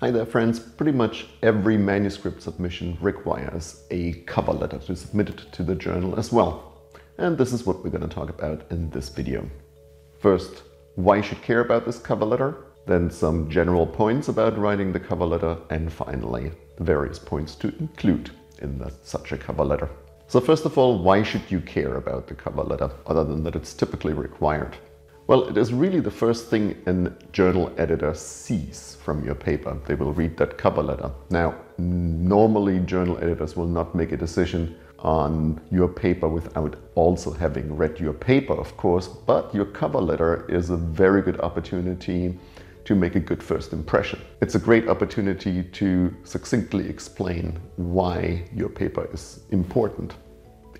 Hi there friends, pretty much every manuscript submission requires a cover letter to submit it to the journal as well. And this is what we're going to talk about in this video. First, why you should care about this cover letter, then some general points about writing the cover letter, and finally, the various points to include in the, such a cover letter. So first of all, why should you care about the cover letter, other than that it's typically required? Well, it is really the first thing a journal editor sees from your paper. They will read that cover letter. Now, normally journal editors will not make a decision on your paper without also having read your paper, of course, but your cover letter is a very good opportunity to make a good first impression. It's a great opportunity to succinctly explain why your paper is important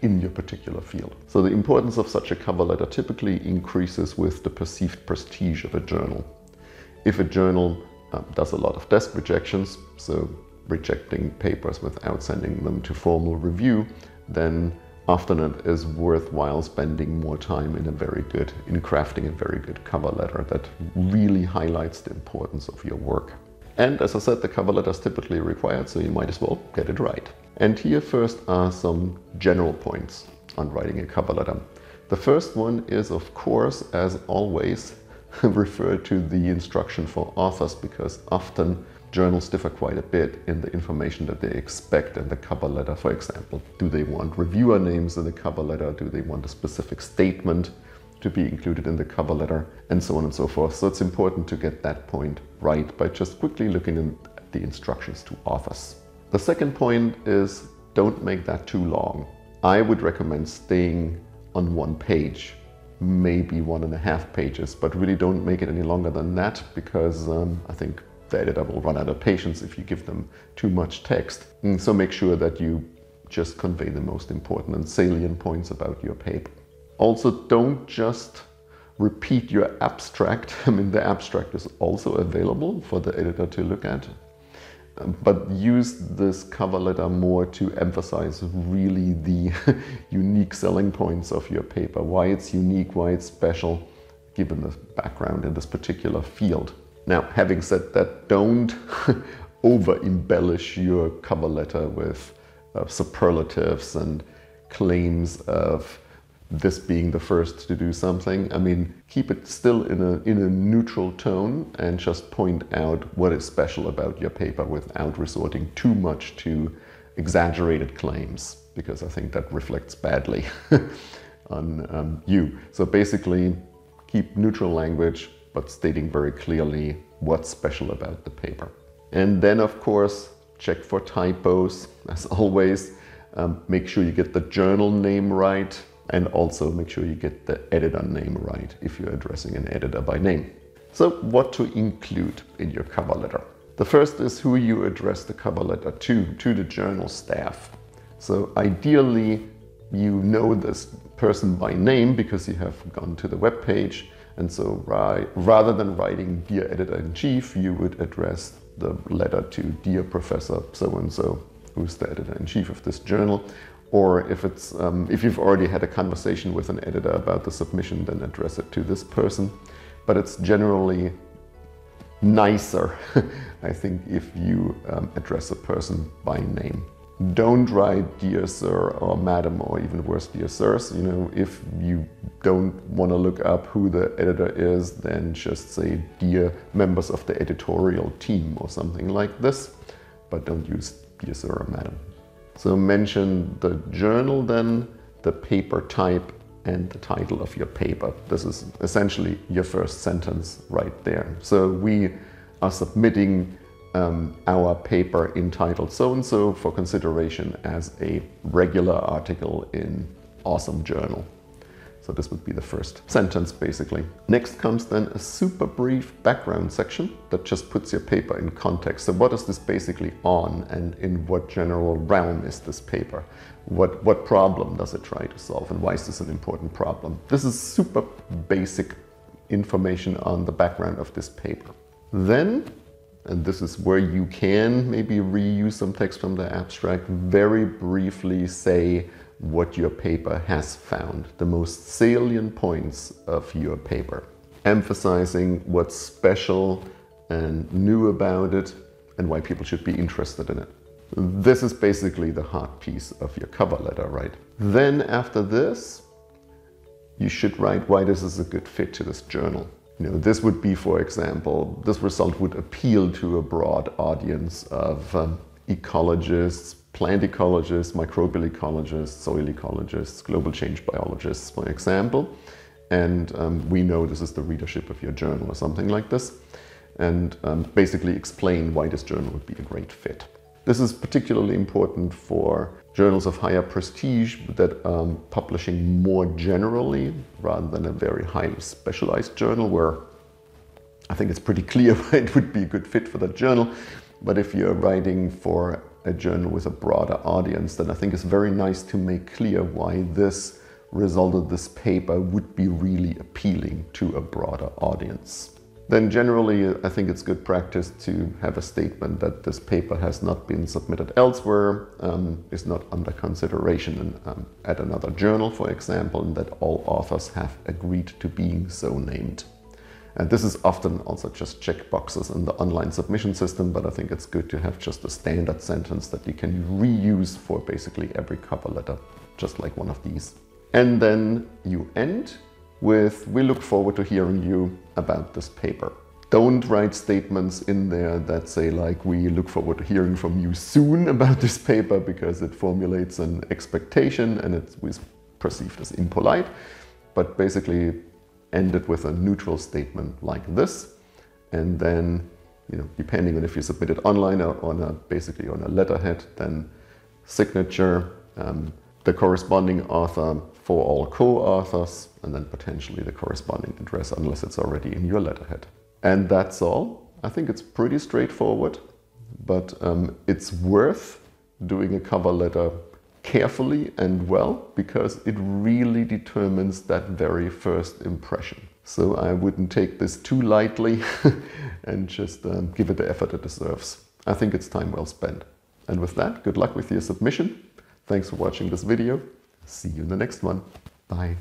in your particular field. So the importance of such a cover letter typically increases with the perceived prestige of a journal. If a journal um, does a lot of desk rejections, so rejecting papers without sending them to formal review, then often it is worthwhile spending more time in a very good, in crafting a very good cover letter that really highlights the importance of your work. And as I said, the cover letter is typically required, so you might as well get it right. And here first are some general points on writing a cover letter. The first one is, of course, as always, refer to the instruction for authors because often journals differ quite a bit in the information that they expect in the cover letter. For example, do they want reviewer names in the cover letter? Do they want a specific statement to be included in the cover letter? And so on and so forth. So it's important to get that point right by just quickly looking at the instructions to authors. The second point is don't make that too long. I would recommend staying on one page, maybe one and a half pages, but really don't make it any longer than that because um, I think the editor will run out of patience if you give them too much text. And so make sure that you just convey the most important and salient points about your paper. Also, don't just repeat your abstract. I mean, the abstract is also available for the editor to look at, but use this cover letter more to emphasize really the unique selling points of your paper, why it's unique, why it's special, given the background in this particular field. Now, having said that, don't over embellish your cover letter with uh, superlatives and claims of this being the first to do something. I mean, keep it still in a, in a neutral tone and just point out what is special about your paper without resorting too much to exaggerated claims, because I think that reflects badly on um, you. So basically, keep neutral language, but stating very clearly what's special about the paper. And then, of course, check for typos, as always. Um, make sure you get the journal name right and also make sure you get the editor name right if you're addressing an editor by name. So what to include in your cover letter? The first is who you address the cover letter to, to the journal staff. So ideally you know this person by name because you have gone to the web page and so rather than writing Dear Editor-in-Chief, you would address the letter to Dear Professor so-and-so, who's the editor-in-chief of this journal, or if, it's, um, if you've already had a conversation with an editor about the submission, then address it to this person. But it's generally nicer, I think, if you um, address a person by name. Don't write dear sir or madam or even worse dear sirs. You know, if you don't want to look up who the editor is, then just say dear members of the editorial team or something like this. But don't use dear sir or madam. So mention the journal then, the paper type, and the title of your paper. This is essentially your first sentence right there. So we are submitting um, our paper entitled so-and-so for consideration as a regular article in Awesome Journal. So this would be the first sentence basically. Next comes then a super brief background section that just puts your paper in context. So what is this basically on and in what general realm is this paper? What, what problem does it try to solve and why is this an important problem? This is super basic information on the background of this paper. Then, and this is where you can maybe reuse some text from the abstract, very briefly say what your paper has found, the most salient points of your paper, emphasizing what's special and new about it, and why people should be interested in it. This is basically the hard piece of your cover letter, right? Then after this, you should write why this is a good fit to this journal. You know, this would be, for example, this result would appeal to a broad audience of um, ecologists, plant ecologists, microbial ecologists, soil ecologists, global change biologists, for example. And um, we know this is the readership of your journal or something like this. And um, basically explain why this journal would be a great fit. This is particularly important for journals of higher prestige that are um, publishing more generally rather than a very highly specialized journal where I think it's pretty clear why it would be a good fit for that journal. But if you're writing for a journal with a broader audience, then I think it's very nice to make clear why this result of this paper would be really appealing to a broader audience. Then generally, I think it's good practice to have a statement that this paper has not been submitted elsewhere, um, is not under consideration in, um, at another journal, for example, and that all authors have agreed to being so named. And this is often also just check boxes in the online submission system, but I think it's good to have just a standard sentence that you can reuse for basically every cover letter, just like one of these. And then you end with, we look forward to hearing you about this paper. Don't write statements in there that say like, we look forward to hearing from you soon about this paper because it formulates an expectation and it's perceived as impolite. But basically end it with a neutral statement like this. And then, you know, depending on if you submit it online or on a, basically on a letterhead, then signature, um, the corresponding author for all co-authors, and then potentially the corresponding address unless it's already in your letterhead. And that's all. I think it's pretty straightforward, but um, it's worth doing a cover letter carefully and well because it really determines that very first impression. So I wouldn't take this too lightly and just um, give it the effort it deserves. I think it's time well spent. And with that, good luck with your submission. Thanks for watching this video. See you in the next one. Bye.